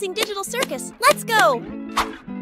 amazing digital circus. Let's go!